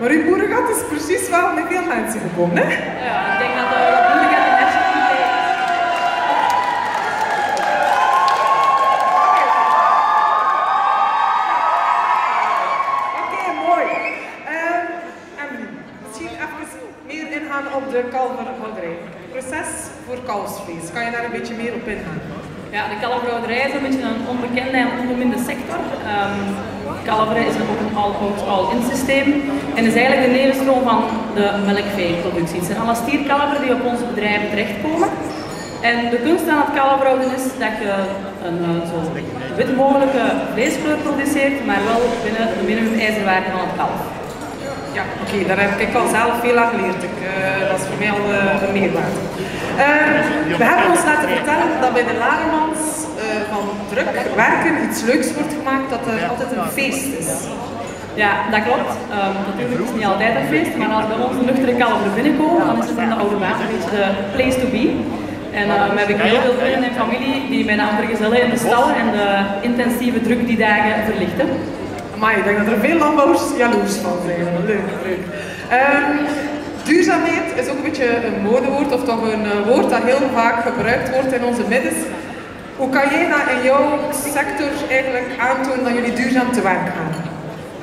Maar uw boerengat is precies wel met veel mensen gekomen, hè? Ja, ik denk dat uh, dat boerengat een zo goed is. Oké, mooi. Ehm Emily, misschien even meer ingaan op de kalverhouderij. Proces voor kalfsvlees. Kan je daar een beetje meer op ingaan? Ja, de kalverhouderij is een beetje een onbekende en onbeminde sector. Um, is ook een all-out, all-in systeem en is eigenlijk de nevenstroom van de melkveeproductie. Het zijn alle stierkalveren die op onze bedrijven terechtkomen. En de kunst aan het kalverhouden is dat je een uh, zo wit mogelijke vleeskleur produceert, maar wel binnen de minimum-ijzerwaarde van het kalf. Ja, oké, daar heb ik al zelf veel aan geleerd. Uh, dat is voor mij al uh, een meerwaarde. Uh, we hebben ons laten vertellen dat bij de Laremans van druk werken iets leuks wordt gemaakt, dat er altijd een feest is. Ja, dat klopt. Um, natuurlijk is het niet altijd een feest, maar als bij ons een nuchtere kalver binnenkomen, dan is het in de oude een beetje de place to be. En um, heb ik heel veel vrienden en familie die mij dan vergezellen in de stallen en de intensieve druk die dagen verlichten. Maar ik denk dat er veel landbouwers jaloers van zijn. Leuk, leuk. Um, duurzaamheid is ook een beetje een modewoord, of toch een uh, woord dat heel vaak gebruikt wordt in onze middens. Hoe kan jij dat in jouw sector eigenlijk aantonen dat jullie duurzaam te werk gaan?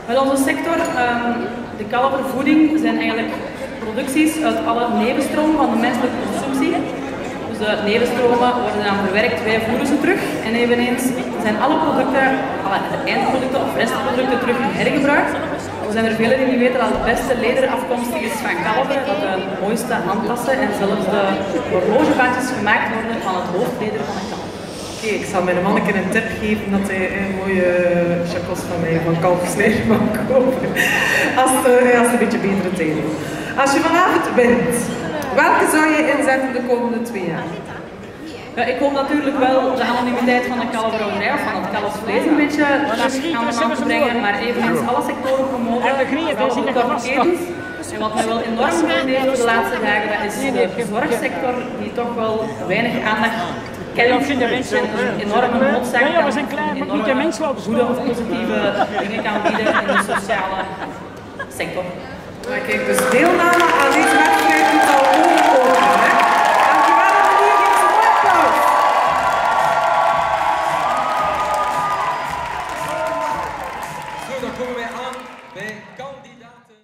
Met onze sector, um, de kalvervoeding, zijn eigenlijk producties uit alle nevenstromen van de menselijke consumptie. Dus de nevenstromen worden dan verwerkt, wij voeren ze terug. En eveneens zijn alle producten, alle eindproducten of restproducten terug hergebruikt. Er zijn er velen die weten dat het beste leder afkomstig is van kalveren, dat de mooiste handtassen en zelfs de horlogebandjes gemaakt worden van het hoofdleder van een kalf. Oké, ik zal mijn man een tip geven dat hij een mooie chacos van mij van kalfsleer mag kopen. Als het, het een beetje betere tijden Als je vanavond wint, welke zou je inzetten de komende twee jaar? Ja, ik hoop natuurlijk wel de anonimiteit van de kalverhouderij of van het kalfsvlees een beetje aan de man te brengen, maar eveneens alle sectoren promoten, vooral de korfketens. En wat mij wel enorm heeft de laatste dagen, dat is de zorgsector die toch wel weinig aandacht kent. En een enorme noodzaak ja, we zijn klaar, maar niet de mens laten goede of positieve dingen kan bieden in de sociale sector. Maar kijk, dus deelname Junge an, Kandidaten.